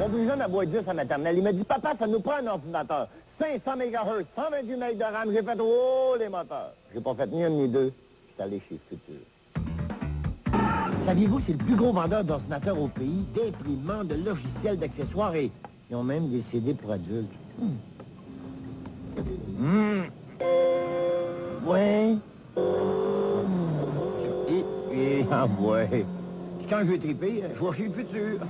Mon plus jeune a beau être à maternelle. Il m'a dit, papa, ça nous prend un ordinateur. 500 MHz, 128 MB de RAM. J'ai fait, oh, les moteurs. J'ai pas fait ni un ni deux. J'étais allé chez Futur. Saviez-vous c'est le plus gros vendeur d'ordinateurs au pays, d'imprimants, de logiciels, d'accessoires et ils ont même des CD pour adultes. Hum. Hum. Ouais. Hmm. Et, et, ah ouais. Puis quand je vais triper, je vais chez futur.